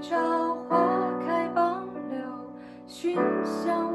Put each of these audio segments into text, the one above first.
朝花开傍柳寻香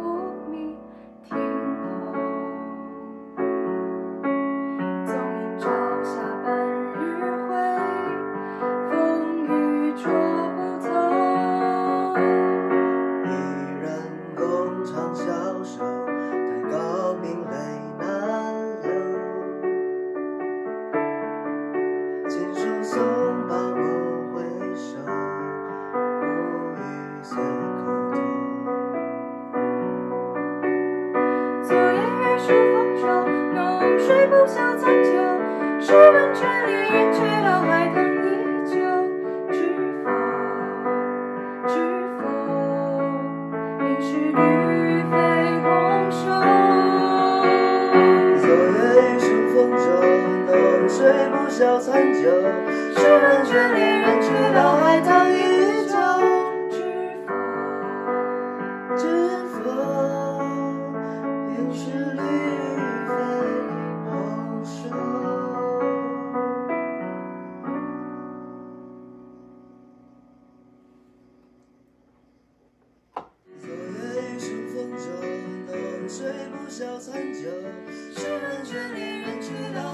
与非空手昨夜风睡不消残酒试问卷帘人却道海棠依旧知否？知否应是绿睡不消残酒，书本卷帘人去楼。